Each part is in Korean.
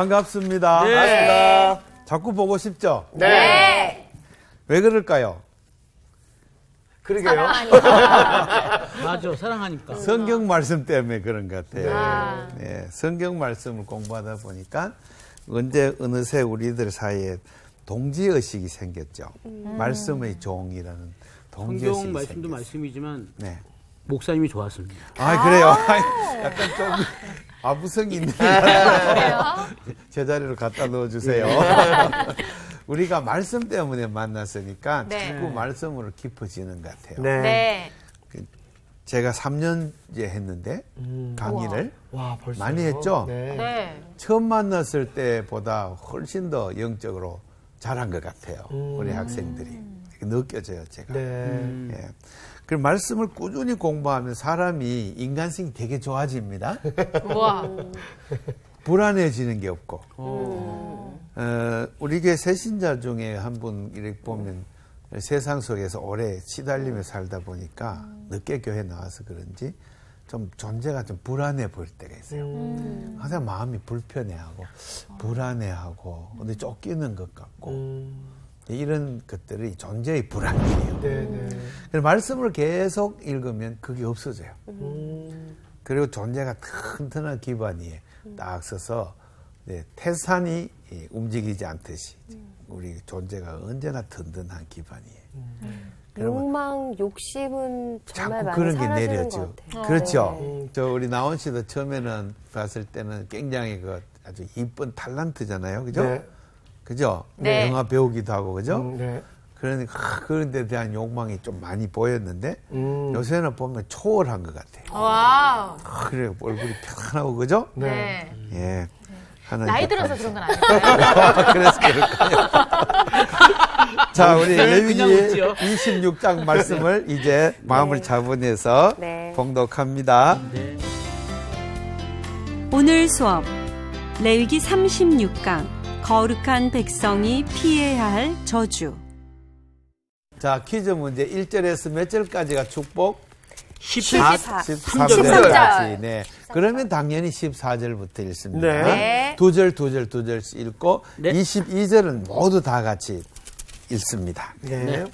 반갑습니다. 네. 자꾸 보고 싶죠? 네. 왜 그럴까요? 그러게요. 맞아, 사랑하니까. 성경 말씀 때문에 그런 것 같아요. 아. 네, 성경 말씀을 공부하다 보니까 언제 어느새 우리들 사이에 동지의식이 생겼죠. 말씀의 종이라는 동지의식이 성경 말씀도 생겼어요. 말씀이지만 네. 목사님이 좋았습니다. 아, 그래요? 약간 좀 아부성이 있는 제자리로 갖다 넣어주세요. 우리가 말씀 때문에 만났으니까 네. 자꾸 말씀으로 깊어지는 것 같아요. 네. 네. 제가 3년째 했는데 강의를 와, 벌써. 많이 했죠? 네. 네. 처음 만났을 때보다 훨씬 더 영적으로 잘한 것 같아요. 우리 학생들이. 느껴져요, 제가. 네. 예. 그 말씀을 꾸준히 공부하면 사람이 인간성이 되게 좋아집니다. 우와. 불안해지는 게 없고. 어, 우리 교회 새신자 중에 한 분 이렇게 보면 세상 속에서 오래 시달리며 살다 보니까 늦게 교회 나와서 그런지 좀 존재가 좀 불안해 보일 때가 있어요. 항상 마음이 불편해하고 불안해하고 어디 쫓기는 것 같고 음. 이런 것들이 존재의 불안이에요. 네, 네. 그래서 말씀을 계속 읽으면 그게 없어져요. 음. 그리고 존재가 튼튼한 기반 위에 딱 서서 네, 태산이 이, 움직이지 않듯이 우리 존재가 언제나 든든한 기반 위에 그러면 욕망, 욕심은 정말 자꾸 많이 그런 게 내려져. 것 같아요. 그렇죠. 네. 저 우리 나온 씨도 처음에는 봤을 때는 굉장히 그 아주 이쁜 탤런트잖아요. 그죠? 네. 그죠? 네. 영화 배우기도 하고 그죠? 음, 네. 그러니까 하, 그런 데 대한 욕망이 좀 많이 보였는데 음. 요새는 보면 초월한 것 같아요. 와우. 아, 그래요. 얼굴이 편하고 그죠? 네. 예. 하는 나이. 들어서 그런 건 아닐까요? 그래서 그럴까요? 자, 우리 그냥 레위기 웃지요. 26장 말씀을 이제 마음을 잡아내서 네. 봉독합니다. 오늘 수업 레위기 36강 거룩한 백성이 피해야 할 저주 자, 퀴즈 문제 1절에서 몇 절까지가 축복? 14, 13절까지. 네. 그러면 당연히 14절부터 읽습니다. 네. 네. 두 절, 두 절, 두 절씩 읽고 네. 22절은 모두 다 같이 읽습니다. 네. 네.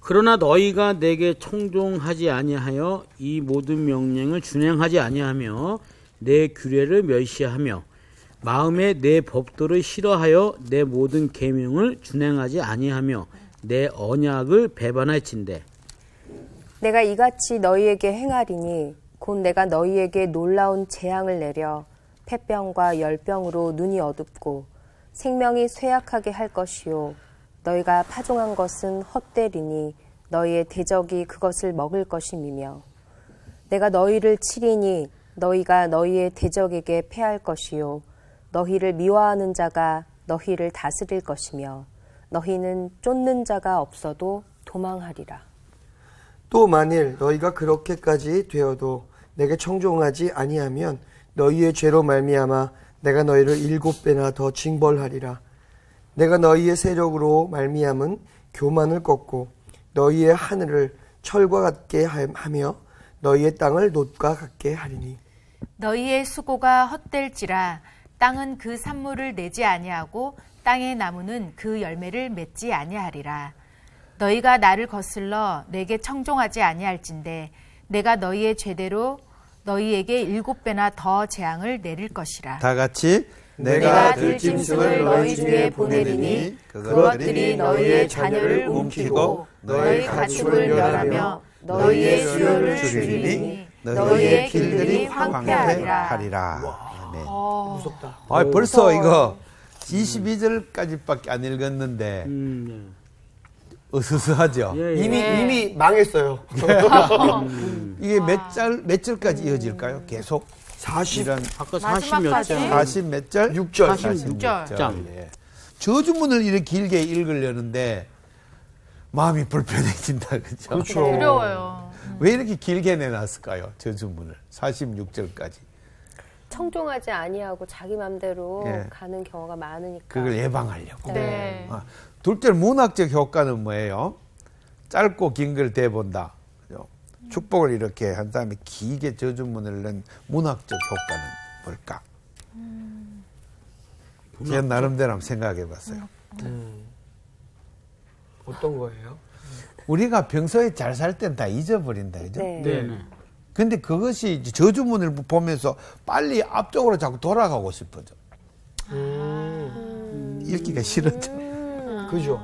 그러나 너희가 내게 청종하지 아니하여 이 모든 명령을 준행하지 아니하며 내 규례를 멸시하며 마음에 내 법도를 싫어하여 내 모든 계명을 준행하지 아니하며 내 언약을 배반할진대. 내가 이같이 너희에게 행하리니 곧 내가 너희에게 놀라운 재앙을 내려 폐병과 열병으로 눈이 어둡고 생명이 쇠약하게 할 것이요. 너희가 파종한 것은 헛되리니 너희의 대적이 그것을 먹을 것임이며 내가 너희를 치리니 너희가 너희의 대적에게 패할 것이요 너희를 미워하는 자가 너희를 다스릴 것이며 너희는 쫓는 자가 없어도 도망하리라. 또 만일 너희가 그렇게까지 되어도 내게 청종하지 아니하면 너희의 죄로 말미암아 내가 너희를 일곱 배나 더 징벌하리라. 내가 너희의 세력으로 말미암은 교만을 꺾고 너희의 하늘을 철과 같게 하며 너희의 땅을 놋과 같게 하리니 너희의 수고가 헛될지라 땅은 그 산물을 내지 아니하고 땅의 나무는 그 열매를 맺지 아니하리라. 너희가 나를 거슬러 내게 청종하지 아니할진대 내가 너희의 죄대로 너희에게 일곱 배나 더 재앙을 내릴 것이라. 다 같이 내가 들짐승을 너희 중에 보내리니 그것들이 너희의 자녀를 움키고 너희 가축을 멸하며 너희의 수요를 줄이니 너희의 길들이 황폐하리라. 황폐하리라. 아멘. 무섭다. 아, 벌써 이거 22절까지밖에 안 읽었는데 음, 으스스하죠. 네. 예, 예. 이미 이미 망했어요. 이게 몇 절, 몇 절까지 이어질까요? 계속 40 이런 아까 40몇 마지막까지. 장40몇 절? 6절. 46절. 장. 예. 저주문을 이렇게 길게 읽으려는데 마음이 불편해진다. 그죠? 그렇죠. 두려워요. 왜 이렇게 길게 내놨을까요? 저주문을. 46절까지. 청종하지 아니하고 자기 맘대로 예. 가는 경우가 많으니까. 그걸 예방하려고. 네. 아, 둘째 문학적 효과는 뭐예요? 짧고 긴 걸 대본다. 그죠? 축복을 이렇게 한 다음에 길게 저주문을 넣은 문학적 효과는 뭘까? 제 나름대로 한번 생각해 봤어요. 음. 어떤 거예요? 우리가 평소에 잘 살 땐 다 잊어버린다, 그죠? 네. 네, 네. 근데 그것이 이제 저주문을 보면서 빨리 앞쪽으로 자꾸 돌아가고 싶어져. 음. 읽기가 싫어져. 그죠?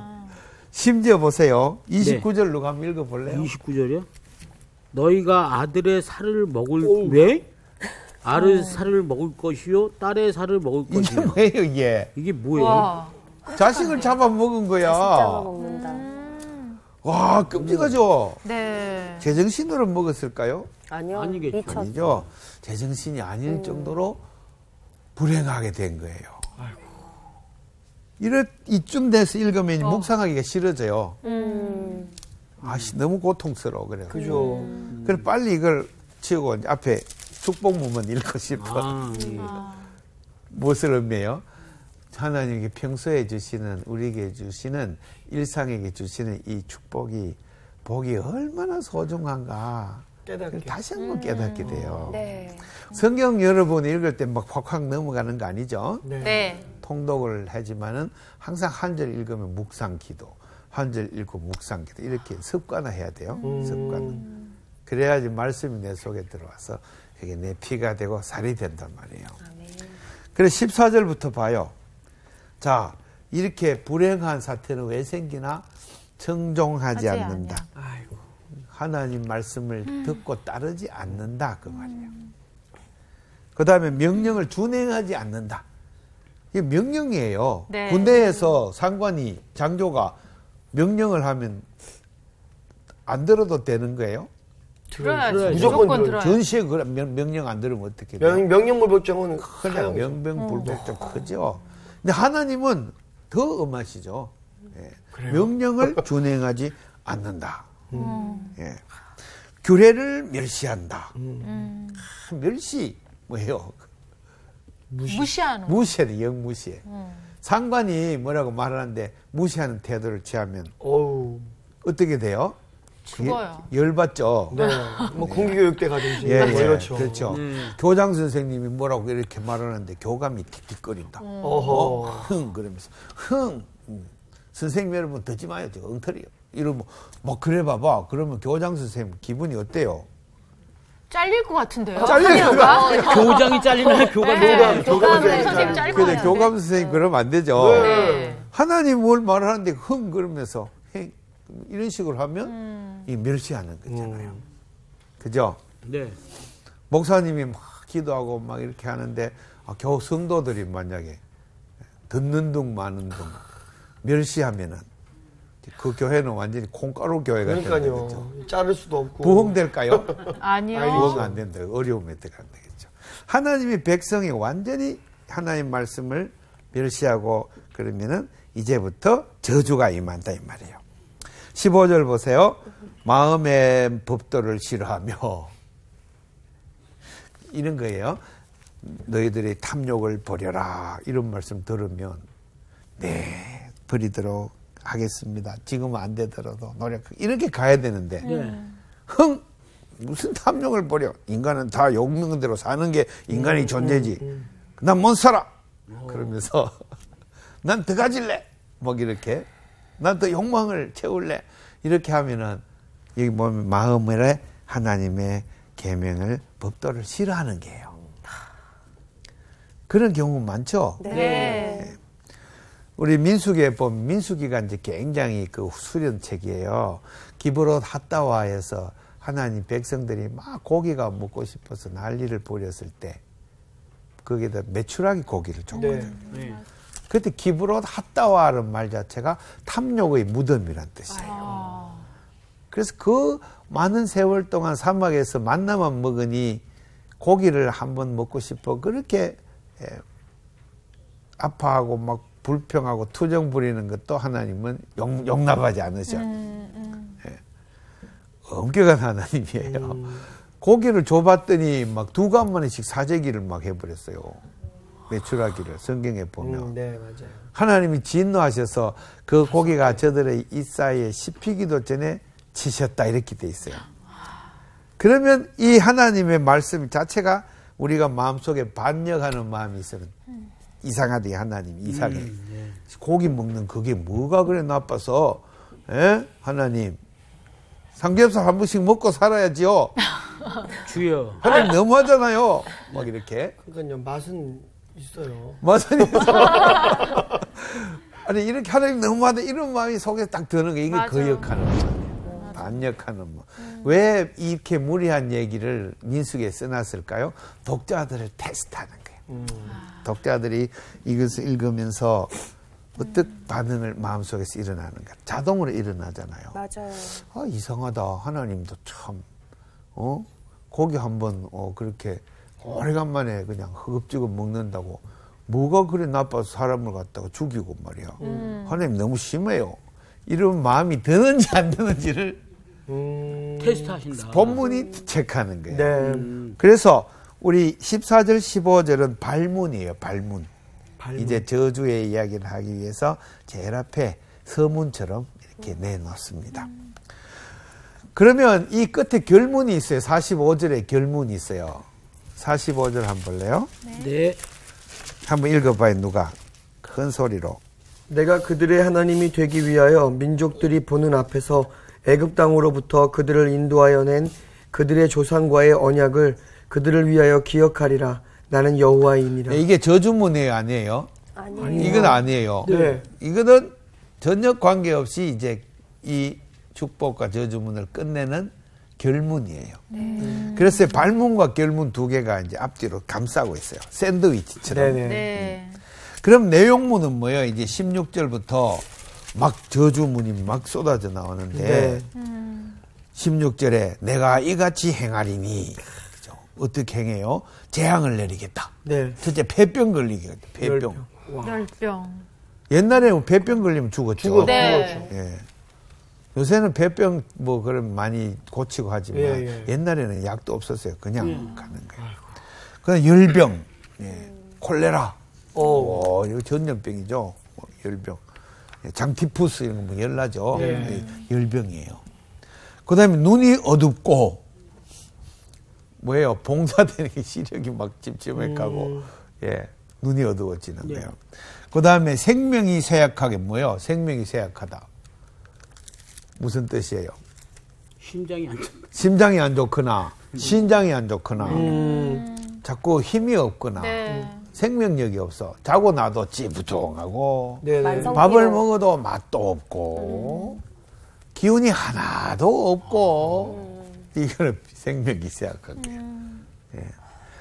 심지어 보세요. 29절 누가 한번 읽어볼래요? 29절이요? 너희가 아들의 살을 먹을 왜? 아들 살을 먹을 것이요 딸의 살을 먹을 이게 것이요. 뭐예요, 이게? 이게 뭐예요? 와. 자식을 잡아먹은 거야. 잡아먹는다. 와, 끔찍하죠? 네. 제정신으로 먹었을까요? 아니요. 아니겠죠. 미쳤. 아니죠. 제정신이 아닐 정도로 불행하게 된 거예요. 이럴 이쯤 돼서 읽으면 묵상하기가 싫어져요. 음. 아씨 너무 고통스러워 그래. 그죠? 그래 빨리 이걸 치우고 이제 앞에 축복문만 읽고 싶어. 아, 예. 무엇을 의미해요? 하나님께 평소에 주시는 우리에게 주시는 일상에게 주시는 이 축복이 복이 얼마나 소중한가 깨닫게. 다시 한번 깨닫게 돼요. 네. 성경 여러분 읽을 때 막 확확 넘어가는 거 아니죠? 네. 네. 통독을 하지만은 항상 한 절 읽으면 묵상기도, 한 절 읽고 묵상기도 이렇게 습관화해야 돼요. 음. 습관. 그래야지 말씀이 내 속에 들어와서 이게 내 피가 되고 살이 된단 말이에요. 그래 14절부터 봐요. 자, 이렇게 불행한 사태는 왜 생기나? 청종하지 하지 않는다. 아이고. 하나님 말씀을 듣고 따르지 않는다 그 말이에요. 그 다음에 명령을 준행하지 않는다. 이게 명령이에요. 네. 군대에서 상관이 장교가 명령을 하면 안 들어도 되는 거예요. 들어야지. 들어야지. 무조건 무조건 들어야지. 들어야지. 전시에 그 명- 명령 안 들으면 어떻게 돼요? 명, 명령불복종은 그냥 사형이죠. 명병불백좀 크죠. 근데 하나님은 더 엄하시죠. 예. 명령을 준행하지 않는다. 예. 규례를 멸시한다. 아, 멸시 뭐예요? 무시 하는 거. 무시해, 영무시해. 상관이 뭐라고 말하는데 무시하는 태도를 취하면 어우. 어떻게 돼요? 죽어요. 예- 열받죠. 네. 뭐 군기교육대 가든지. 예, 뭐 예, 이렇죠. 그렇죠. 네. 교장 선생님이 뭐라고 이렇게 말하는데 교감이 틱틱거린다. 어허. 어, 흥 그러면서 흥 음. 선생님 여러분 듣지 마요 저 엉터리요 이러면 뭐 그래 봐봐 그러면 교장 선생님 기분이 어때요 잘릴 것 같은데요. 잘릴 것 같아. 교장이 잘리면 교가 네. 교감 교감 선생님 잘릴 것 같은데. 교감 선생님 그러면 안 되죠 네. 하나님 뭘 말하는데 흥 그러면서 행 이런 식으로 하면 이 멸시하는 거잖아요 그죠 네. 목사님이 막 기도하고 막 이렇게 하는데 아, 겨우 성도들이 만약에 듣는 둥 마는 둥 멸시하면은 그 교회는 완전히 콩가루 교회가. 그러니까요. 자를 수도 없고. 부흥될까요? 아니요. 부흥 안 된다. 어려움에 들어간 되겠죠. 하나님이 백성이 완전히 하나님 말씀을 멸시하고 그러면은 이제부터 저주가 임한다 이 말이에요. 15절 보세요. 마음의 법도를 싫어하며 이런 거예요. 너희들이 탐욕을 버려라 이런 말씀 들으면 네 버리도록 하겠습니다. 지금은 안 되더라도 노력 이렇게 가야 되는데. 네. 흥! 무슨 탐욕을 버려. 인간은 다 욕명대로 사는 게 인간의 존재지. 난 못 살아. 그러면서 난 더 가질래. 뭐 이렇게. 난 더 욕망을 채울래. 이렇게 하면은 여기 보면 마음에 하나님의 계명을 법도를 싫어하는 게예요 그런 경우 많죠? 네. 우리 민수기에 보면 민수기가 이제 굉장히 그 수련책이에요. 기브롯 핫다와에서 하나님 백성들이 막 고기가 먹고 싶어서 난리를 벌였을 때 거기에다 메추라기 고기를 줬거든. 네. 네. 그때 기브롯 핫다와라는 말 자체가 탐욕의 무덤이란 뜻이에요. 아, 그래서 그 많은 세월 동안 사막에서 만나만 먹으니 고기를 한번 먹고 싶어 그렇게 예, 아파하고 막 불평하고 투정 부리는 것도 하나님은 용, 용납하지 않으셔. 예. 엄격한 하나님이에요. 고기를 줘봤더니 막 두 간만에씩 사재기를 막 해버렸어요. 메추라기를 성경에 보면. 음, 네. 하나님이 진노하셔서 그 고기가 저들의 이 사이에 씹히기도 전에 치셨다 이렇게 돼 있어요. 그러면 이 하나님의 말씀 자체가 우리가 마음속에 반역하는 마음이 있으면 이상하대 하나님 이상해. 고기 먹는 그게 뭐가 그래 나빠서 에? 하나님 삼겹살 한 번씩 먹고 살아야지요. 주여. 하나님 너무하잖아요. 막 이렇게 그러니까요 맛은 있어요. 맞아요. 아니 이렇게 하나님 너무하다 이런 마음이 속에 딱 드는 게 이게 맞아. 그 역하는 뭐 반역하는 뭐. 왜 이렇게 무리한 얘기를 민숙에 써놨을까요? 독자들을 테스트하는 거예요. 독자들이 이것을 읽으면서 어떤 반응을 마음속에서 일어나는가. 자동으로 일어나잖아요. 맞아요. 아, 이상하다. 하나님도 참, 어? 고기 한번, 어, 그렇게 오래간만에 그냥 허겁지겁 먹는다고 뭐가 그래 나빠서 사람을 갖다가 죽이고 말이야. 하나님 너무 심해요. 이런 마음이 드는지 안 드는지를 음, 테스트 하신다. 본문이 체크하는 거예요. 네. 그래서 우리 14절, 15절은 발문이에요, 발문. 발문. 이제 저주의 이야기를 하기 위해서 제일 앞에 서문처럼 이렇게 내놓습니다. 그러면 이 끝에 결문이 있어요. 45절에 결문이 있어요. 45절 한번 볼래요? 네. 한번 읽어봐요, 누가. 큰 소리로. 내가 그들의 하나님이 되기 위하여 민족들이 보는 앞에서 애굽 땅으로부터 그들을 인도하여 낸 그들의 조상과의 언약을 그들을 위하여 기억하리라. 나는 여호와이니라. 네, 이게 저주문이에요, 아니에요? 아니에요. 이건 아니에요. 네. 이거는 전혀 관계없이 이제 이 축복과 저주문을 끝내는 결문이에요. 그래서 발문과 결문 두 개가 이제 앞뒤로 감싸고 있어요. 샌드위치처럼. 네네. 네. 그럼 내용문은 뭐예요? 이제 16절부터 막 저주문이 막 쏟아져 나오는데 네. 16절에 내가 이같이 행하리니? 어떻게 행해요? 재앙을 내리겠다. 네. 첫째 폐병 걸리겠다. 폐병. 와. 열병. 옛날에는 폐병 걸리면 죽었죠. 죽었- 네. 예. 요새는 폐병 뭐 그런 많이 고치고 하지만 예, 예. 옛날에는 약도 없었어요. 그냥 가는 거예요. 그다음 열병, 예. 콜레라, 오. 오, 이거 전염병이죠. 뭐 열병, 예, 장티푸스 이런 거 뭐 열나죠. 예. 예, 열병이에요. 그다음에 눈이 어둡고 뭐예요? 봉사되는 게 시력이 막 찜찜해 가고 예 눈이 어두워지는 거예요. 그다음에 생명이 쇠약하게 뭐예요? 생명이 쇠약하다. 무슨 뜻이에요? 심장이 안 좋다. 심장이 안 좋거나 신장이 안 좋거나 음. 자꾸 힘이 없거나 네. 생명력이 없어. 자고 나도 찌부둥하고 네네. 만성- 밥을. 먹어도 맛도 없고 기운이 하나도 없고 이거는 생명이 쇠약한 거예요. 예.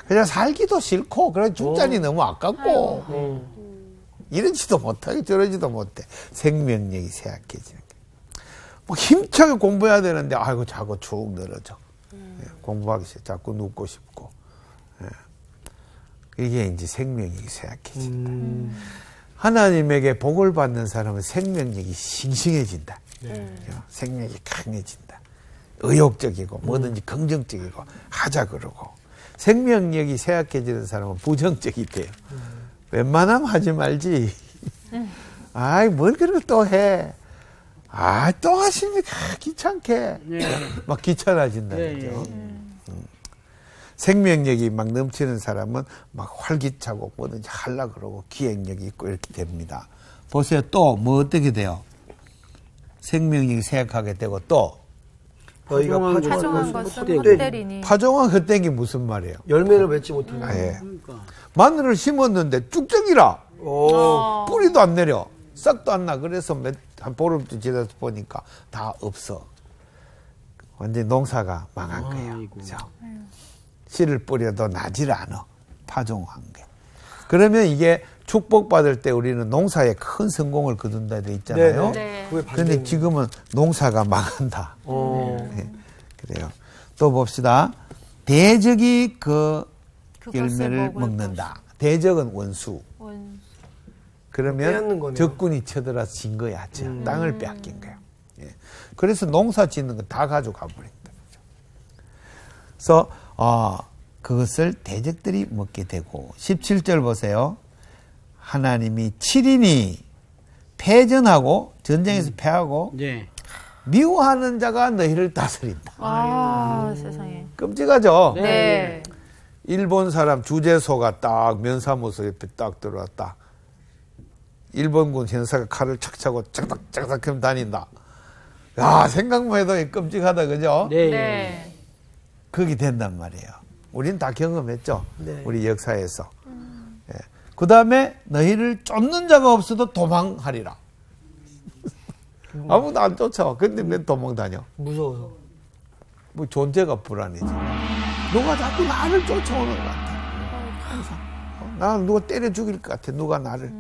그냥 살기도 싫고 그래 죽자니 너무 아깝고 음. 이러지도 못하게 저러지도 못해 생명력이 쇠약해지는 게. 뭐 힘차게 공부해야 되는데 아이고 자꾸 축 늘어져. 예, 공부하기 싫어. 자꾸 눕고 싶고. 예. 이게 이제 생명력이 쇠약해진다. 음. 하나님에게 복을 받는 사람은 생명력이 싱싱해진다. 예, 생명력이 강해진다. 의욕적이고 뭐든지 긍정적이고 하자 그러고 생명력이 쇠약해지는 사람은 부정적이 돼요. 웬만하면 하지 말지. 아이 뭘 그걸 또 해. 아 또 하십니까 귀찮게. 막 귀찮아진다는 네, 거죠. 예. 음. 생명력이 막 넘치는 사람은 막 활기차고 뭐든지 하려 그러고 기획력이 있고 이렇게 됩니다. 보세요. 또 뭐 어떻게 돼요? 생명력이 쇠약하게 되고 또 너희가 파종한 것은 것은 헛되리. 헛되리니. 파종한 헛된 물슨 말이에요? 열매를 맺지 못하는 아, 예. 그러니까. 마늘을 심었는데 쭉쭉이라 오. 어. 뿌리도 안 내려 싹도 안 나. 그래서 몇, 한 보름쯤 지나서 보니까 다 없어. 완전 농사가 망한 거예요. 아이고. 그죠? 씨를 뿌려도 나질 않아. 파종한 게. 그러면 이게 축복받을 때 우리는 농사에 큰 성공을 거둔다 돼 있잖아요. 네네. 네. 그게 그런데 반대인 지금은 농사가 망한다. 어. 예, 그래요. 또 봅시다. 대적이 그 열매를 먹는다. 대적은 원수. 원- 그러면. 적군이 쳐들어서 진 거야. 저 땅을 빼앗긴 거야. 예. 그래서 농사 짓는 거 다 가져가 버린다. 그래서 어, 그것을 대적들이 먹게 되고 17절 보세요. 하나님이 7인이 패전하고 전쟁에서 패하고 네. 미워하는 자가 너희를 다스린다. 아, 세상에. 끔찍하죠? 네. 일본 사람 주재소가 딱 면사무소 옆에 딱 들어왔다. 일본군 형사가 칼을 착 차고 짝닥짝닥 하면 다닌다. 야, 생각만 해도 끔찍하다, 그죠? 네. 네. 그게 된단 말이에요. 우린 다 경험했죠. 네. 우리 역사에서. 그 다음에 너희를 쫓는 자가 없어도 도망하리라. 아무도 안 쫓아와. 근데 왜 도망 다녀? 무서워서. 뭐 존재가 불안해지. 누가 자꾸 나를 쫓아오는 것 같아. 항상. 어, 나 누가 때려 죽일 것 같아. 누가 나를.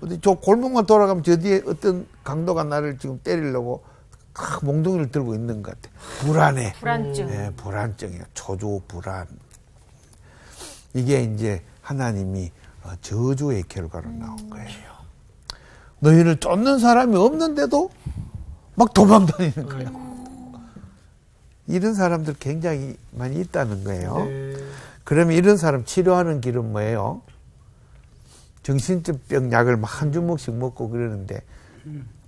어디 저 골목만 돌아가면 저 뒤에 어떤 강도가 나를 지금 때리려고 탁 몽둥이를 들고 있는 것 같아. 불안해. 불안증. 네, 불안증이에요. 초조 불안. 이게 이제 하나님이 어, 저주의 결과로 나온 거예요. 너희를 쫓는 사람이 없는데도 막 도망다니는 거예요. 이런 사람들 굉장히 많이 있다는 거예요. 네. 그러면 이런 사람 치료하는 길은 뭐예요? 정신병 약을 막 한 주먹씩 먹고 그러는데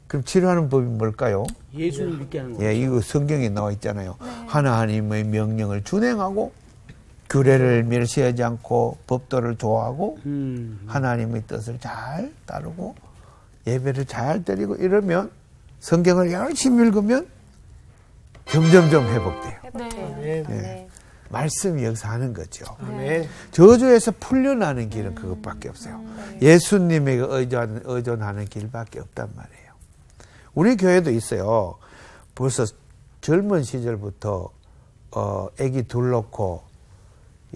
그럼 치료하는 법이 뭘까요? 예수를 믿게 하는 거예요. 예, 이거 성경에 나와 있잖아요. 하나님의 명령을 준행하고 규례를 멸시하지 않고 법도를 좋아하고 음. 하나님의 뜻을 잘 따르고 예배를 잘 드리고 이러면 성경을 열심히 읽으면 점점점 회복돼요. 네. 아멘. 네. 말씀이 역사하는 거죠. 아멘. 저주에서 풀려나는 길은 그것밖에 없어요. 예수님에게 의존, 의존하는 길밖에 없단 말이에요. 우리 교회도 있어요. 벌써 젊은 시절부터 어, 아기 둘 놓고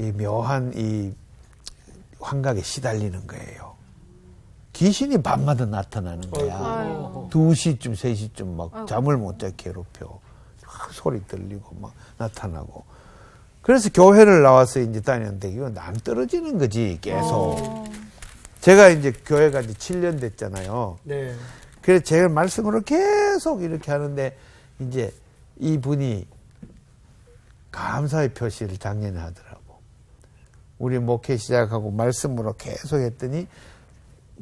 이 묘한 이 환각에 시달리는 거예요. 귀신이 밤마다 나타나는 거야. 아이고. 두 시쯤, 세 시쯤 막 잠을 못 자게 괴롭혀. 막 소리 들리고 막 나타나고. 그래서 교회를 나와서 이제 다녔는데 이건 안 떨어지는 거지, 계속. 제가 이제 교회가 이제 7년 됐잖아요. 네. 그래서 제가 말씀으로 계속 이렇게 하는데 이제 이분이 감사의 표시를 작년에 하더라고. 우리 목회 시작하고 말씀으로 계속 했더니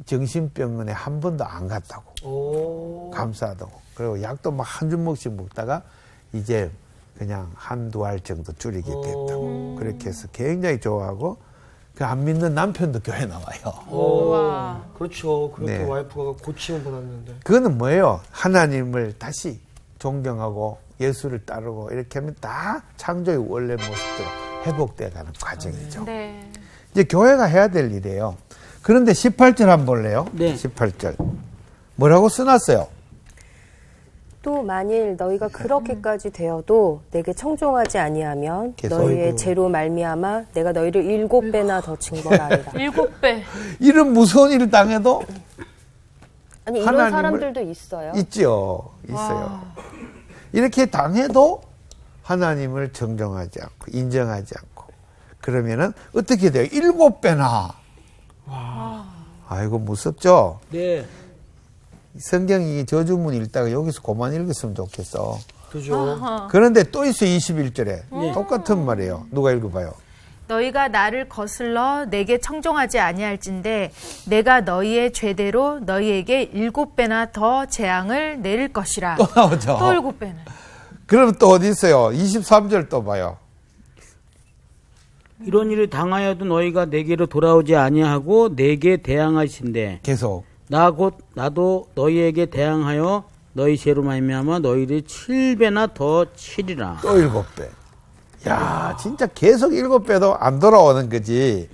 정신병원에 한 번도 안 갔다고. 오. 감사하다고. 그리고 약도 막 한 주먹씩 먹다가 이제 그냥 한두 알 정도 줄이게 됐다고. 그렇게 해서 굉장히 좋아하고 그 안 믿는 남편도 교회 나와요. 오. 그렇죠. 그렇게 네. 와이프가 고침을 받았는데. 그거는 뭐예요? 하나님을 다시 존경하고 예수를 따르고 이렇게 하면 다 창조의 원래 모습대로 회복돼 가는 과정이죠. 네. 이제 교회가 해야 될 일이에요. 그런데 18절 한번 볼래요? 네. 18절. 뭐라고 써놨어요? 또 만일 너희가 그렇게까지 되어도 내게 청종하지 아니하면. 너희의. 죄로 말미암아 내가 너희를 일곱 배나 더 징벌하리라. 일곱 배. 이런 무서운 일을 당해도 아니 이런 사람들도 있어요. 있죠. 있어요. 이렇게 당해도 하나님을 정정하지 않고 인정하지 않고 그러면은 어떻게 돼요? 일곱 배나. 아이고 무섭죠. 네. 성경이 저주문 읽다가 여기서 그만 읽었으면 좋겠어. 그죠. 그런데 또 있어 21절에 똑같은 말이에요. 누가 읽어봐요. 너희가 나를 거슬러 내게 청종하지 아니할진대 내가 너희의 죄대로 너희에게 일곱 배나 더 재앙을 내릴 것이라. 또 나오죠. 또 일곱 배는. 그럼 또 어디 있어요? 23절 또 봐요. 이런 일을 당하여도 너희가 내게로 돌아오지 아니하고 내게 대항하신대. 계속. 나 곧 나도 너희에게 대항하여 너희 죄로 말미암아 너희를 칠 배나 더 치리라. 또 일곱 배. 야, 진짜 계속 일곱 배도 안 돌아오는 거지.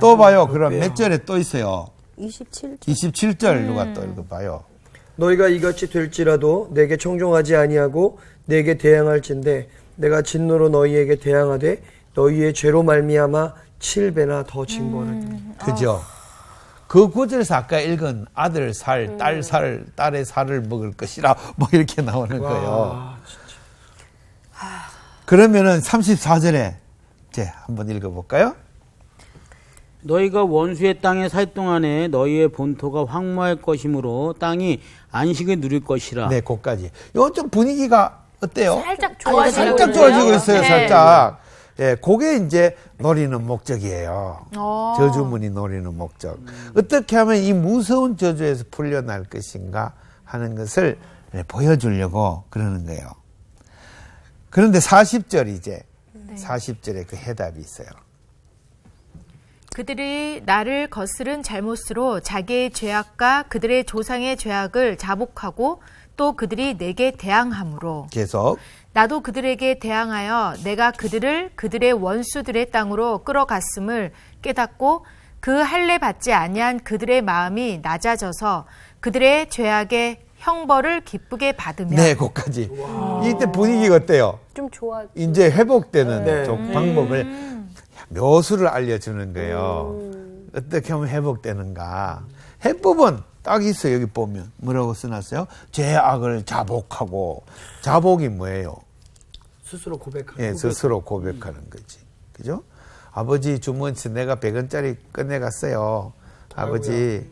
또 봐요. 그럼 몇 절에 또 있어요? 27절. 27절 누가 또 읽어 봐요. 너희가 이같이 될지라도 내게 청종하지 아니하고 내게 대항할진대 내가 진노로 너희에게 대항하되 너희의 죄로 말미암아 칠배나 더 징벌을 그죠? 그 구절에서 아까 읽은 아들 살, 딸 살, 딸의 살을 먹을 것이라 뭐 이렇게 나오는 거예요. 그러면은 34절에 이제 한번 읽어볼까요? 너희가 원수의 땅에 살 동안에 너희의 본토가 황무할 것이므로 땅이 안식을 누릴 것이라. 네, 거기까지. 요좀 분위기가 어때요? 살짝 아, 좋아지고 살짝. 좋아지고 있어요, 네. 살짝. 예, 그게 이제 노리는 목적이에요. 어. 저주문이 노리는 목적. 어떻게 하면 이 무서운 저주에서 풀려날 것인가 하는 것을 예, 보여주려고 그러는 거예요. 그런데 40절 이제, 40절에 그 해답이 있어요. 그들이 나를 거스른 잘못으로 자기의 죄악과 그들의 조상의 죄악을 자복하고 또 그들이 내게 대항함으로 계속. 나도 그들에게 대항하여 내가 그들을 그들의 원수들의 땅으로 끌어갔음을 깨닫고 그 할례 받지 아니한 그들의 마음이 낮아져서 그들의 죄악의 형벌을 기쁘게 받으며 네, 거기까지. 이때 분위기가 어때요? 좀 좋아. 이제 회복되는 네. 좀 방법을 묘수를 알려주는 거예요. 어떻게 하면 회복되는가. 해법은 딱 있어요. 여기 보면 뭐라고 써놨어요? 죄악을 자복하고 자복이 뭐예요? 스스로 고백하는 예, 스스로 고백하는 거지. 그죠? 아버지 주머니에서 내가 100원짜리 꺼내갔어요. 아버지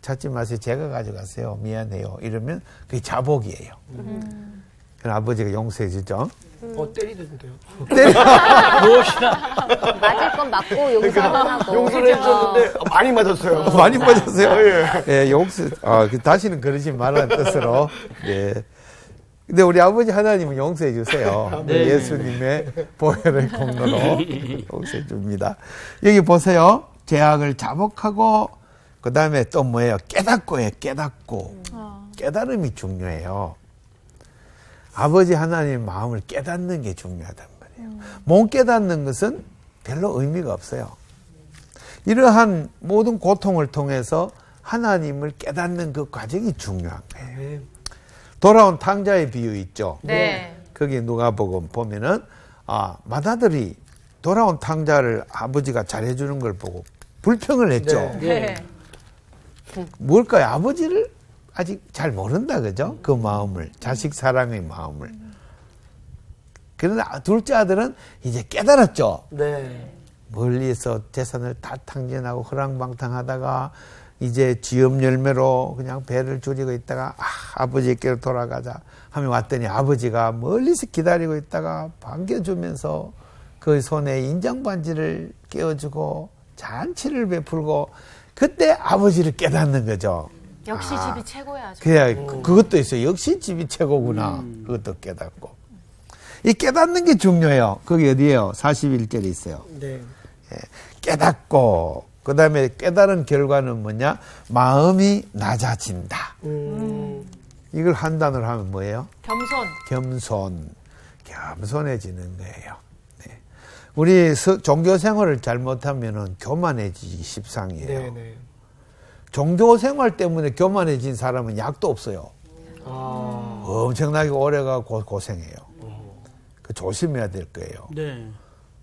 찾지 마세요. 제가 가져갔어요. 미안해요. 이러면 그게 자복이에요. 그럼 아버지가 용서해 주죠. 어 때리던데요. 맞을 건 맞고 용서 안 하고. 용서를 해줬는데 어, 많이 맞았어요. 많이 빠졌어요. 예, 용서, 아, 그 다시는 그러지 말라는 뜻으로. 예. 근데 우리 아버지 하나님은 용서해 주세요. 네. 예수님의 보혈의 공로로 용서해 줍니다. 여기 보세요. 죄악을 자복하고, 그 다음에 또 뭐예요? 깨닫고에 깨닫고. 깨달음이 중요해요. 아버지 하나님의 마음을 깨닫는 게 중요하단 말이에요. 못 깨닫는 것은 별로 의미가 없어요. 이러한 모든 고통을 통해서 하나님을 깨닫는 그 과정이 중요한 거예요. 네. 돌아온 탕자의 비유 있죠. 네. 거기 누가복음 보면은 아 마다들이 돌아온 탕자를 아버지가 잘해주는 걸 보고 불평을 했죠. 네. 네. 뭘까요? 아버지를 아직 잘 모른다 그죠? 그 마음을 자식 사랑의 마음을. 그러나 둘째 아들은 이제 깨달았죠. 네. 멀리서 재산을 다 탕진하고 허랑방탕하다가 이제 지업 열매로 그냥 배를 줄이고 있다가 아, 아버지께로 돌아가자 하면 왔더니 아버지가 멀리서 기다리고 있다가 반겨주면서 그 손에 인장 반지를 끼워주고 잔치를 베풀고 그때 아버지를 깨닫는 거죠. 역시 아. 집이 최고야. 그래 그- 그것도 있어요. 역시 집이 최고구나. 그것도 깨닫고 이 깨닫는 게 중요해요. 거기 어디에요? 41절에 있어요. 네. 깨닫고 그 다음에 깨달은 결과는 뭐냐? 마음이 낮아진다. 음. 이걸 한 단어로 하면 뭐예요? 겸손. 겸손. 겸손해지는 거예요. 네. 우리 서- 종교 생활을 잘못하면은 교만해지기 십상이에요. 네, 네. 종교 생활 때문에 교만해진 사람은 약도 없어요. 아. 엄청나게 오래가 고, 고생해요. 그 조심해야 될 거예요. 네.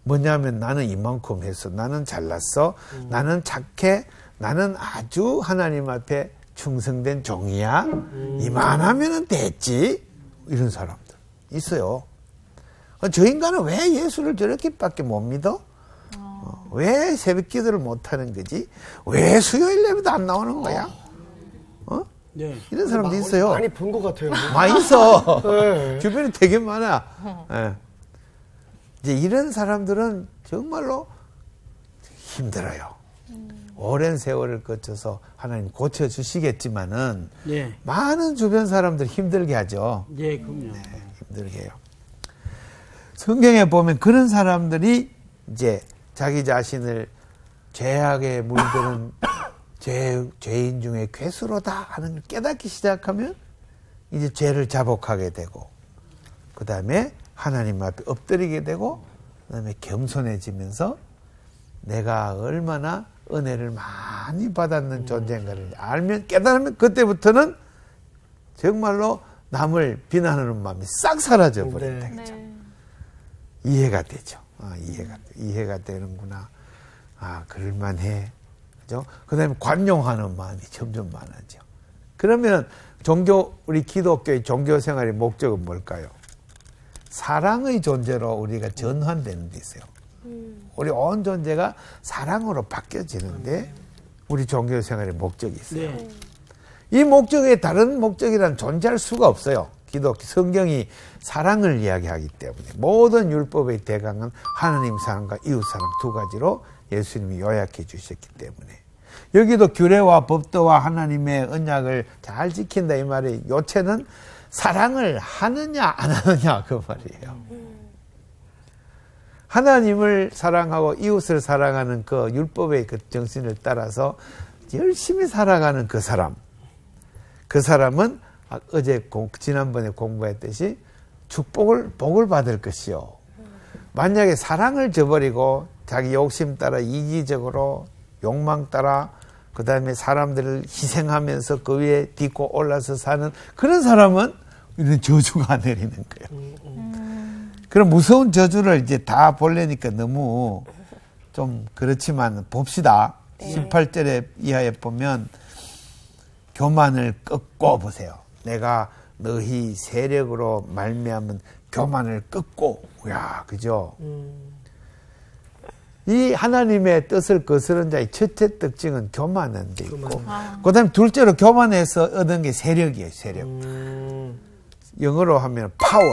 뭐냐면 나는 이만큼 했어. 나는 잘났어. 나는 착해. 나는 아주 하나님 앞에 충성된 종이야. 이만하면은 됐지. 이런 사람들 있어요. 어, 저 인간은 왜 예수를 저렇게밖에 못 믿어? 어, 왜 새벽 기도를 못 하는 거지? 왜 수요일 예배도 안 나오는 거야? 어? 네. 이런 사람도 있어요. 많이 본 것 같아요. 많이 있어. 네. 주변에 되게 많아. 예. 이제 이런 사람들은 정말로 힘들어요. 오랜 세월을 거쳐서 하나님 고쳐 주시겠지만은 네. 많은 주변 사람들 힘들게 하죠. 네, 그럼요. 힘들게 해요. 성경에 보면 그런 사람들이 이제 자기 자신을 죄악에 물드는 죄, 죄인 중에 괴수로다 하는 걸 깨닫기 시작하면 이제 죄를 자복하게 되고 그 다음에 하나님 앞에 엎드리게 되고 그 다음에 겸손해지면서 내가 얼마나 은혜를 많이 받았는 존재인가를 알면 깨달으면 그때부터는 정말로 남을 비난하는 마음이 싹 사라져 버린다. 네. 네. 이해가 되죠. 아, 이해가 이해가 되는구나. 아, 그럴만해. 그죠? 그다음에 관용하는 마음이 점점 많아져. 그러면 종교 우리 기독교의 종교 생활의 목적은 뭘까요? 사랑의 존재로 우리가 전환되는 데 있어요. 우리 온 존재가 사랑으로 바뀌어지는데 우리 종교 생활의 목적이 있어요. 네. 이 목적에 다른 목적이란 존재할 수가 없어요. 기독 성경이 사랑을 이야기하기 때문에 모든 율법의 대강은 하나님 사랑과 이웃 사랑 두 가지로 예수님이 요약해 주셨기 때문에 여기도 규례와 법도와 하나님의 언약을 잘 지킨다 이 말의 요체는 사랑을 하느냐 안 하느냐 그 말이에요. 하나님을 사랑하고 이웃을 사랑하는 그 율법의 그 정신을 따라서 열심히 살아가는 그 사람. 그 사람은 아, 어제 공- 지난번에 공부했듯이 축복을 복을 받을 것이요. 만약에 사랑을 저버리고 자기 욕심 따라 이기적으로 욕망 따라 그 다음에 사람들을 희생하면서 그 위에 딛고 올라서 사는 그런 사람은 이런 저주가 내리는 거예요. 그런 무서운 저주를 이제 다 보려니까 너무 좀 그렇지만 봅시다. 18절에 이하에 보면 교만을 꺾고 보세요. 내가 너희 세력으로 말미암은 교만을 꺾고. 야 그죠? 이 하나님의 뜻을 거스른 자의 첫째 특징은 교만한 데 있고. 그다음 둘째로 교만해서 얻은 게 세력이에요 세력. 음, 영어로 하면 파워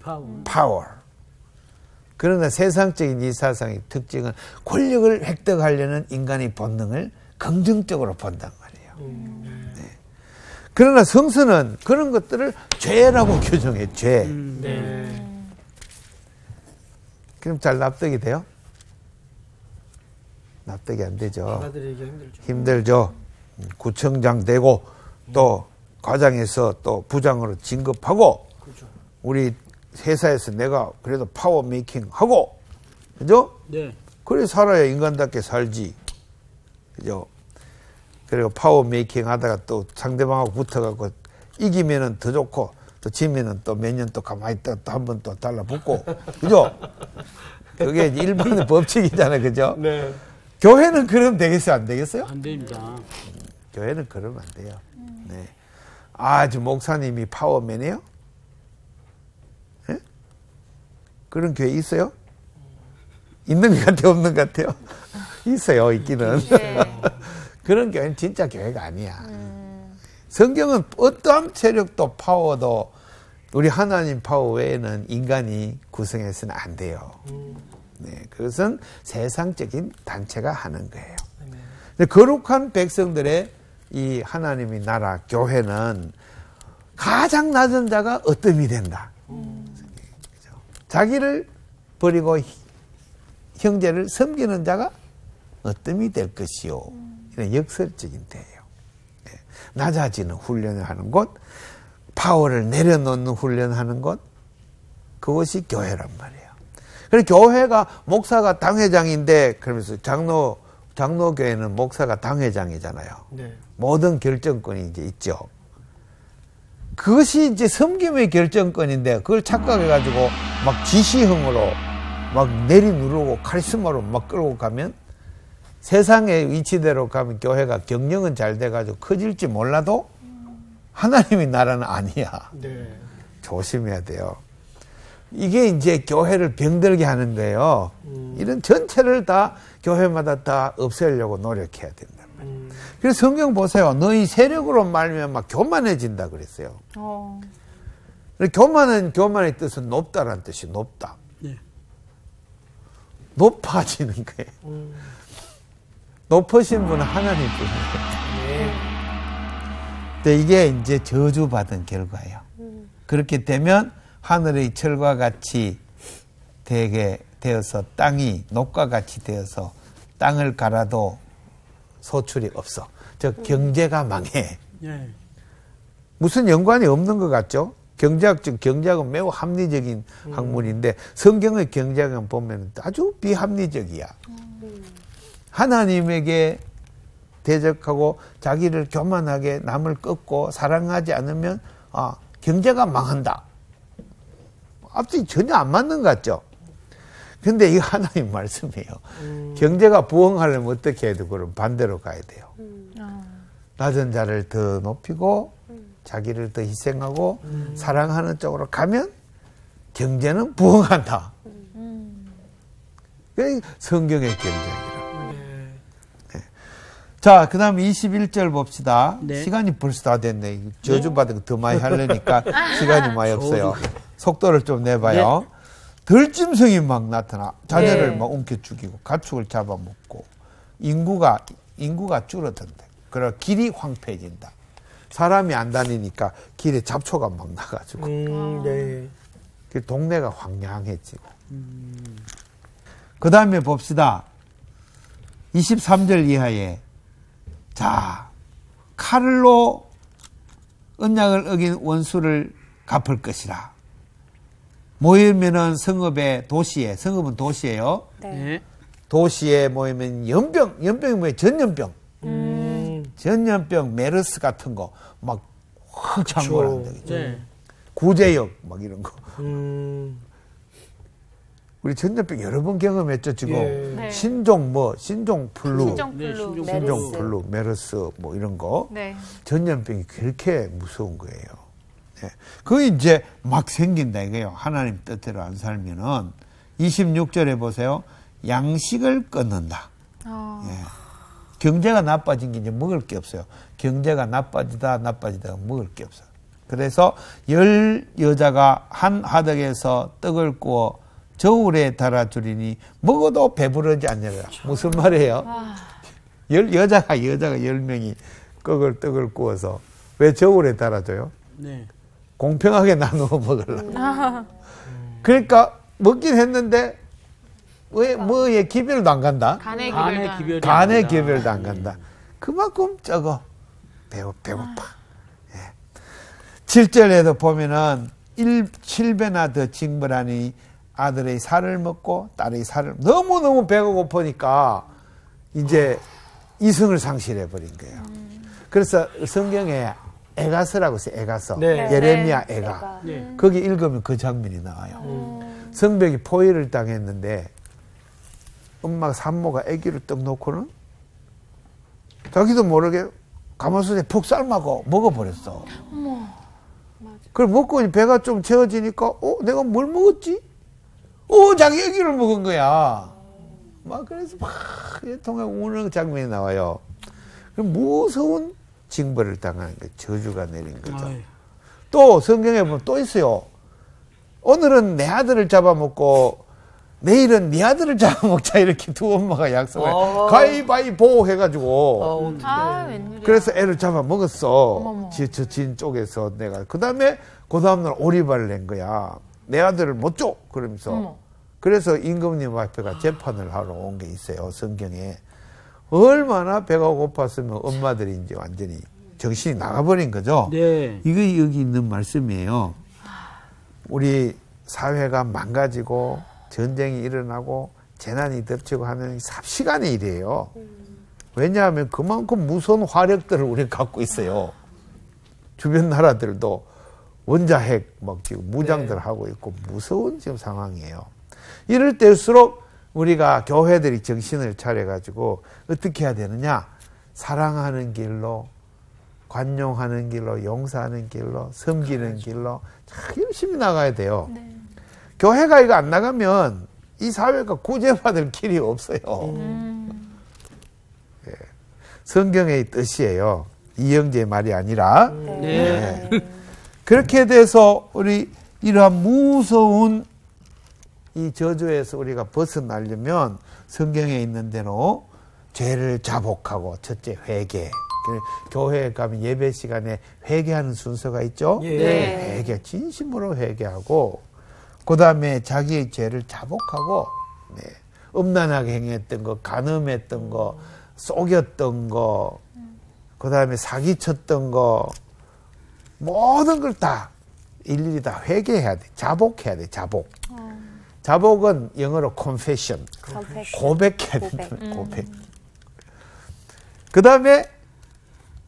파워. 파워 그러나 세상적인 이 사상의 특징은 권력을 획득하려는 인간의 본능을 긍정적으로 본단 말이에요. 네. 그러나 성서는 그런 것들을 죄라고 규정해 죄 네. 그럼 잘 납득이 돼요? 납득이 안 되죠 힘들죠. 힘들죠. 구청장 되고 또 과장에서 또 부장으로 진급하고 그렇죠. 우리 회사에서 내가 그래도 power making 하고 그죠? 네. 그래 살아야 인간답게 살지. 그죠? 그리고 power making 하다가 또 상대방하고 붙어갖고 이기면은 더 좋고 또 지면은 또 몇 년 또 가만히 있다가 또 한 번 또 달라붙고 그죠? 그게 일반의 법칙이잖아요. 그죠? 네. 교회는 그러면 되겠어요? 안 되겠어요? 안 됩니다. 교회는 그러면 안 돼요. 네. 아주 목사님이 파워맨이에요? 예? 그런 교회 있어요? 있는 것 같아요? 없는 것 같아요? 있어요, 있기는. 그런 교회는 진짜 교회가 아니야. 성경은 어떠한 세력도 파워도 우리 하나님 파워 외에는 인간이 구성해서는 안 돼요. 네, 그것은 세상적인 단체가 하는 거예요. 근데 거룩한 백성들의 이 하나님의 나라 교회는 가장 낮은 자가 어뜸이 된다. 그죠? 자기를 버리고 히- 형제를 섬기는 자가 어뜸이 될 것이요. 이런 역설적인 대예요. 네. 낮아지는 훈련을 하는 곳, 파워를 내려놓는 훈련하는 곳, 그것이 교회란 말이에요. 그래서 교회가 목사가 당회장인데 그러면서 장로 장로 교회는 목사가 당회장이잖아요. 네. 모든 결정권이 이제 있죠. 그것이 이제 섬김의 결정권인데 그걸 착각해 가지고 막 지시형으로 막 내리 누르고 카리스마로 막 끌고 가면 세상의 위치대로 가면 교회가 경영은 잘 돼가지고 커질지 몰라도 하나님의 나라는 아니야. 네. 조심해야 돼요. 이게 이제 교회를 병들게 하는 거예요. 이런 전체를 다 교회마다 다 없애려고 노력해야 된다. 음, 그래서 성경 보세요. 너희 세력으로 말면 막 교만해진다 그랬어요. 어. 교만은 교만의 뜻은 높다라는 뜻이 높다. 네. 높아지는 거예요. 음, 높으신 분은 하나님 분이에요. 네. 근데 이게 이제 저주받은 결과예요. 그렇게 되면 하늘의 철과 같이 되게 되어서 땅이 녹과 같이 되어서 땅을 갈아도 소출이 없어. 저 경제가 망해. 네. 무슨 연관이 없는 것 같죠? 경제학적 경제학은 매우 합리적인 학문인데 성경의 경제학은 보면 아주 비합리적이야. 하나님에게 대적하고 자기를 교만하게 남을 꺾고 사랑하지 않으면 아 경제가 망한다. 앞뒤 전혀 안 맞는 것 같죠? 근데 이거 하나님 말씀이에요. 경제가 부흥하려면 어떻게 해야 되고 그럼 반대로 가야 돼요. 낮은 자를 더 높이고 자기를 더 희생하고 사랑하는 쪽으로 가면 경제는 부흥한다. 그게 성경의. 네. 자, 그 다음 21절 봅시다. 네. 시간이 벌써 다 됐네. 저주받은 거 더 많이 하려니까 시간이 많이 없어요. 속도를 좀 내봐요. 덜짐승이 막 나타나. 자녀를 네. 막 옮겨 죽이고, 가축을 잡아먹고, 인구가, 인구가 줄어든다. 그러 길이 황폐해진다. 사람이 안 다니니까 길에 잡초가 막 나가지고, 음, 네. 그 동네가 황량해지고. 그 다음에 봅시다. 23절 이하에 자 칼로 언약을 어긴 원수를 갚을 것이라. 모이면은 성읍의 도시에 성읍은 도시예요. 네. 네. 도시에 모이면 염병, 염병이 뭐예요? 전염병. 전염병, 메르스 같은 거 막 확 창궐한다. 그죠? 네. 구제역 막 이런 거. 음, 우리 전염병 여러 번 경험했죠 지금. 예. 네. 신종 뭐 신종 플루, 신종 네, 플루. 신종 메르스. 신종 플루, 메르스 뭐 이런 거. 네. 전염병이 그렇게 무서운 거예요. 네. 그게 이제 막 생긴다 이거예요. 하나님 뜻대로 안 살면은 26절에 보세요. 양식을 끊는다. 어. 예. 경제가 나빠진 게 이제 먹을 게 없어요. 경제가 나빠지다 나빠지다 먹을 게 없어요. 그래서 열 여자가 한 하덕에서 떡을 구워 저울에 달아주리니 먹어도 배부르지 않느라. 무슨 말이에요? 열 여자가 여자가 열 명이 떡을 떡을 구워서 왜 저울에 달아줘요? 네. 공평하게 나누어 먹으려고. 그러니까 먹긴 했는데 왜 뭐에 기별도 안 간다? 간의 기별단. 기별이 간의. 기별도 안 간다. 그만큼 적어. 배고, 배고파. 예. 7절에도 보면은 일, 7배나 더 징벌하니 아들의 살을 먹고 딸의 살을 너무너무 배가 고프니까 이제 이성을 상실해 버린 거예요. 그래서 성경에 에가서라고 써요. 에가서. 네. 예레미야 네. 에가. 애가. 네. 거기 읽으면 그 장면이 나와요. 성벽이 포위를 당했는데 엄마가 산모가 아기를 떡 놓고는 자기도 모르게 가마솥에 푹 삶아고 먹어버렸어. 그걸 먹고 배가 좀 채워지니까 어 내가 뭘 먹었지? 어 자기 아기를 먹은 거야. 막 그래서 막 통해 우는 장면이 나와요. 그럼 무서운 징벌을 당하는 거 저주가 내린 거죠. 아유. 또 성경에 보면 또 있어요. 오늘은 내 아들을 잡아먹고 내일은 네 아들을 잡아먹자 이렇게 두 엄마가 약속을 어. 가위바위보 해가지고 어, 어떡해. 아, 웬일이야. 그래서 애를 잡아먹었어. 저진 쪽에서 내가 그 다음에 그 다음날 오리발을 낸 거야. 내 아들을 못 줘. 그러면서 어머. 그래서 임금님 앞에가 재판을 하러 온 게 있어요. 성경에 얼마나 배가 고팠으면 엄마들이 이제 완전히 정신이 나가버린 거죠. 네. 이게 여기 있는 말씀이에요. 우리 사회가 망가지고 전쟁이 일어나고 재난이 덮치고 하는 삽시간의 일이에요. 왜냐하면 그만큼 무서운 화력들을 우리가 갖고 있어요. 주변 나라들도 원자핵 막 지금 무장들 하고 있고 무서운 지금 상황이에요. 이럴 때일수록 우리가 교회들이 정신을 차려가지고 어떻게 해야 되느냐? 사랑하는 길로 관용하는 길로, 용서하는 길로, 섬기는 길로 참 열심히 나가야 돼요. 교회가 이거 안 나가면 이 사회가 구제받을 길이 없어요. 예. 성경의 뜻이에요. 이영재의 말이 아니라. 네. 그렇게 돼서 우리 이러한 무서운 이 저주에서 우리가 벗어나려면 성경에 있는 대로 죄를 자복하고 첫째 회개. 그 교회에 가면 예배 시간에 회개하는 순서가 있죠. 예. 네. 회개 진심으로 회개하고 그 다음에 자기의 죄를 자복하고 네. 음란하게 행했던 거, 간음했던 거, 속였던 거, 그 다음에 사기쳤던 거 모든 걸 다 일일이 다 회개해야 돼. 자복해야 돼. 자복. 자복은 영어로 confession. confession. 고백해야 고백. 된다. 고백. 그 다음에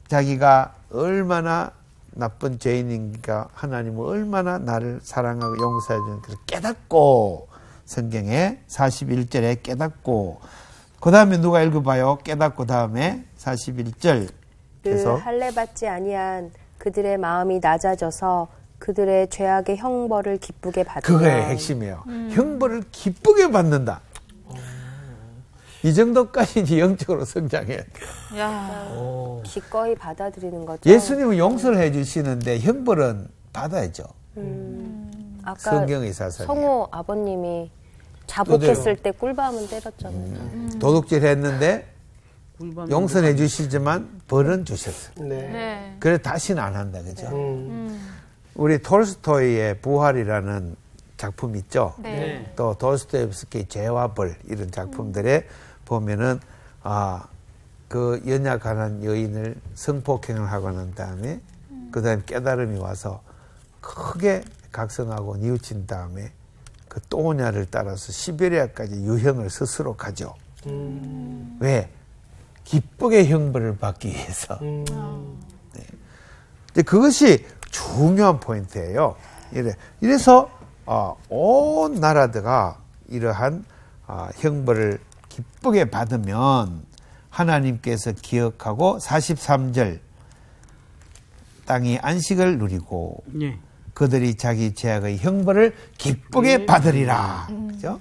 자기가 얼마나 나쁜 죄인인가 하나님은 얼마나 나를 사랑하고 용서해 주는 것을 깨닫고 성경에 41절에 깨닫고 그 다음에 누가 읽어봐요 깨닫고 다음에 41절 그 그래서 할례 받지 아니한 그들의 마음이 낮아져서 그들의 죄악의 형벌을 기쁘게 받으며 그거의 핵심이에요 형벌을 기쁘게 받는다 이 정도까지 영적으로 성장해야 돼 야. 어. 기꺼이 받아들이는 거죠. 예수님은 용서를 해주시는데 형벌은 받아야죠 아까 성경의 사상이에요 성호 아버님이 자복했을 때 꿀밤은 때렸잖아요. 음. 도둑질 했는데 용서해 주시지만 벌은 주셨어요. 네. 네. 그래 다시는 안 한다 그죠? 음. 우리 톨스토이의 부활이라는 작품 있죠. 네. 또 도스토옙스키 죄와 벌 이런 작품들에 보면은 아 그 연약한 여인을 성폭행을 하고 난 다음에 그다음에 깨달음이 와서 크게 각성하고 뉘우친 다음에 그 또냐를 따라서 시베리아까지 유형을 스스로 가죠. 왜? 기쁘게 형벌을 받기 위해서. 음. 근데 그것이 중요한 포인트예요. 이래, 이래서 어, 온 나라들가 이러한 어, 형벌을 기쁘게 받으면 하나님께서 기억하고 43절 땅이 안식을 누리고 예. 그들이 자기 죄악의 형벌을 기쁘게 받으리라. 그죠?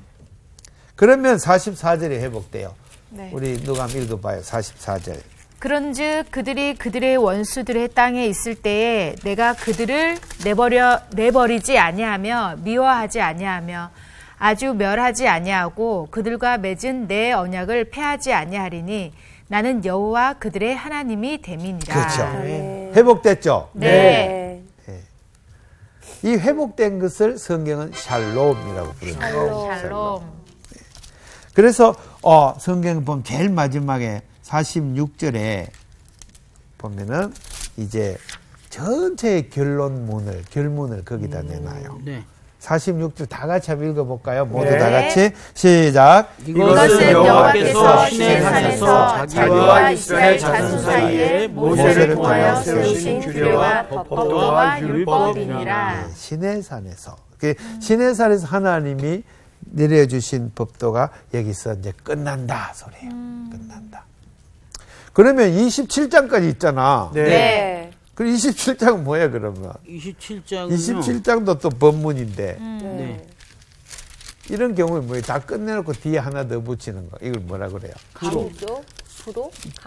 그러면 44절이 회복돼요. 네. 우리 누가 한번 읽어봐요. 44절. 그런즉 그들이 그들의 원수들의 땅에 있을 때에 내가 그들을 내버려 내버리지 아니하며 미워하지 아니하며 아주 멸하지 아니하고 그들과 맺은 내 언약을 패하지 아니하리니 나는 여호와 그들의 하나님이 됨이니라. 그렇죠. 네. 회복됐죠? 네. 이 회복된 것을 성경은 샬롬이라고 부릅니다. 샬롬. 그래서 어, 성경 보면 제일 마지막에 46절에 보면은 이제 전체의 결론문을 결문을 거기다 내놔요. 네. 46절 다 같이 한번 읽어볼까요? 모두 네. 다 같이 시작. 이것은 여호와께서 신의 산에서 자기와 이스라엘 자손 사이에 모세를 통하여 세우신 규례와 법도와 율법이니라. 네, 신의 산에서 그 신의 산에서 하나님이 내려주신 법도가 여기서 이제 끝난다 소리예요. 끝난다. 그러면 27장까지 있잖아. 네. 네. 그 27장은 뭐야 그러면? 27장은요. 27장도 또 법문인데 네. 이런 경우에 뭐예요? 다 끝내놓고 뒤에 하나 더 붙이는 거. 이걸 뭐라 그래요? 강조?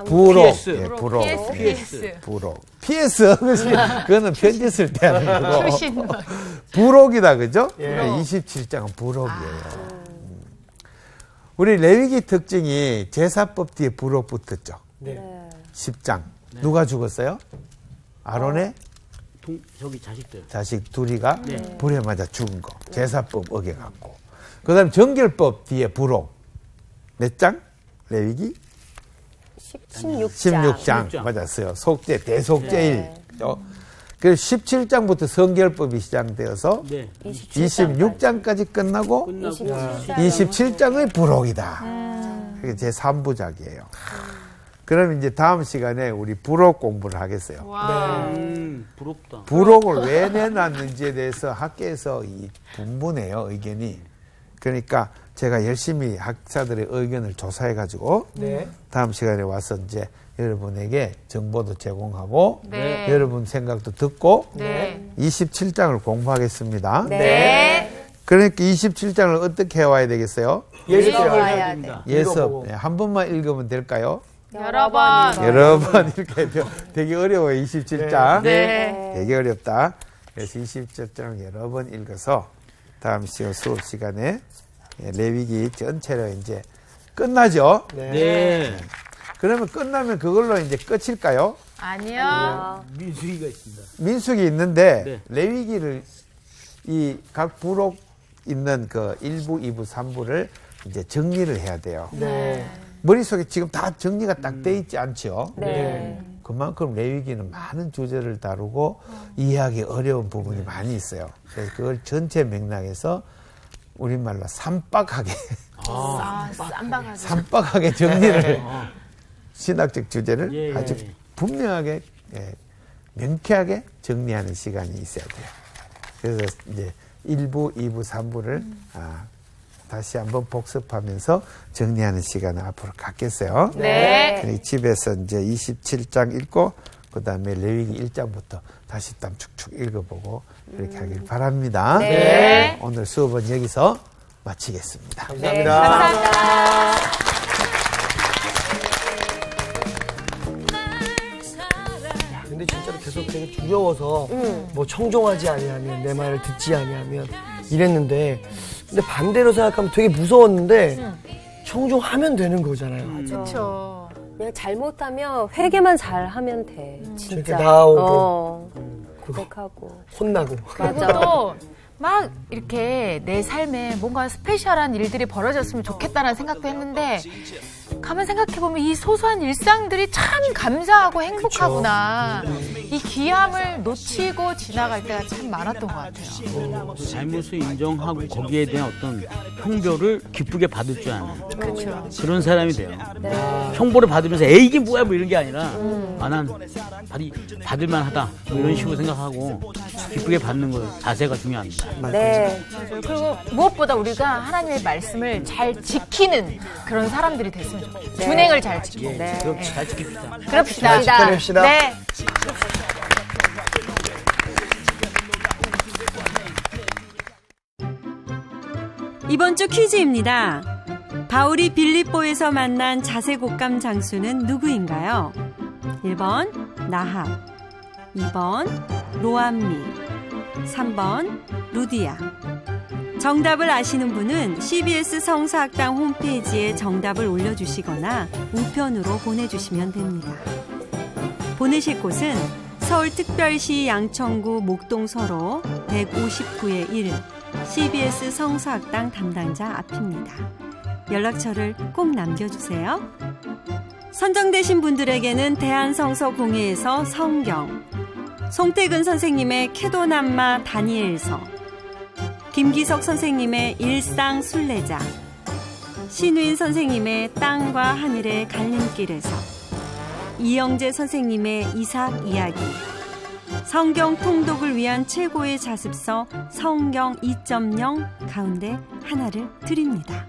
부로? PS. 예, 부록. PS. 예, PS. 부록. PS. 그거는 편지 쓸 때 하는 거고. 부록이다, 그죠? 예. 네, 27장은 부록이에요. 음. 우리 레위기 특징이 제사법 뒤에 부록 붙었죠. 네. 10장. 누가 죽었어요? 아론의 동, 저기 자식들. 자식 둘이가 네. 불에 맞아 죽은 거. 제사법 어겨갖고. 그 다음 정결법 뒤에 부록. 몇 장? 레위기? 16장. 16장. 16장. 맞았어요. 속죄, 대속죄일. 네. 죠 그래서 17장부터 성결법이 시작되어서 네. 26장까지 끝나고 끝나고 27장. 27장의 부록이다. 그게 제 3부작이에요. 그럼 이제 다음 시간에 우리 부록 공부를 하겠어요. 와. 음, 부럽다. 부록을 왜 내놨는지에 대해서 학계에서 이 분분해요, 의견이. 그러니까 제가 열심히 학자들의 의견을 조사해 가지고 네. 다음 시간에 와서 이제 여러분에게 정보도 제공하고 네. 여러분 생각도 듣고 네. 27장을 공부하겠습니다. 네. 그러니까 27장을 어떻게 해와야 되겠어요? 예습 읽어봐야 돼. 됩니다. 예습. 네, 한 번만 읽으면 될까요? 여러 번. 여러 번 이렇게 되- 되게 어려워요, 27장. 네. 되게 어렵다. 그래서 27장 여러 번 읽어서 다음 시간 수업 시간에 예, 레위기 전체로 이제 끝나죠. 네. 네. 그러면 끝나면 그걸로 이제 끝일까요? 아니요. 민수기가 있습니다. 민숙이 있는데 네. 레위기를 이 각 부록 있는 그 1부, 2부, 3부를 이제 정리를 해야 돼요. 네. 머릿속에 지금 다 정리가 딱 돼 있지 않죠? 네. 그만큼 레위기는 많은 주제를 다루고 이해하기 어려운 부분이 많이 있어요. 그래서 그걸 전체 맥락에서 우리말로 삼박하게 아, 쌈박하게. 삼박하게 정리를 신학적 주제를 예. 아주 분명하게 예, 명쾌하게 정리하는 시간이 있어야 돼요. 그래서 이제 1부, 2부, 3부를 아, 다시 한번 복습하면서 정리하는 시간을 앞으로 갖겠어요. 네. 그리고 집에서 이제 27장 읽고 그 다음에 레위기 1장부터 다시 땀 축축 읽어보고 이렇게 하길 바랍니다. 네. 오늘 수업은 여기서 마치겠습니다. 감사합니다. 감사합니다. 근데 진짜로 계속 되게 두려워서 뭐 청종하지 아니하면 내 말을 듣지 아니하면 이랬는데 근데 반대로 생각하면 되게 무서웠는데 청종하면 되는 거잖아요. 그렇죠. 그냥 잘못하면 회개만 잘하면 돼. 진짜. 저렇게 나오고. 어, 고백하고. 혼나고. 그리고 막 이렇게 내 삶에 뭔가 스페셜한 일들이 벌어졌으면 좋겠다는 생각도 했는데 가만 생각해보면 이 소소한 일상들이 참 감사하고 행복하구나. 이 귀함을 놓치고 지나갈 때가 참 많았던 것 같아요. 잘못을 인정하고 거기에 대한 어떤 형벌을 기쁘게 받을 줄 아는 그렇죠. 그런 사람이 돼요. 형벌을 받으면서 에이 이게 뭐야 뭐 이런 게 아니라 아난 받이 받을 만하다 뭐 이런 식으로 생각하고 기쁘게 받는 거 자세가 중요합니다. 네. 그리고 무엇보다 우리가 하나님의 말씀을 잘 지키는 그런 사람들이 됐으면 좋겠어요. 준행을 잘 지키고. 네. 그럼 잘 지킵시다. 그럽시다. 잘 지켜냅시다. 네. 이번 주 퀴즈입니다. 바울이 빌립보에서 만난 자세 곡감 장수는 누구인가요? 1번 나합 2번 로암미 3번 루디아 정답을 아시는 분은 CBS 성사학당 홈페이지에 정답을 올려주시거나 우편으로 보내주시면 됩니다. 보내실 곳은 서울특별시 양천구 목동서로 159의 1 CBS 성서학당 담당자 앞입니다. 연락처를 꼭 남겨주세요. 선정되신 분들에게는 대한성서공회에서 성경, 송태근 선생님의 캐도남마 다니엘서, 김기석 선생님의 일상 순례자, 신우인 선생님의 땅과 하늘의 갈림길에서, 이영재 선생님의 이삭 이야기, 성경 통독을 위한 최고의 자습서 성경 2.0 가운데 하나를 드립니다.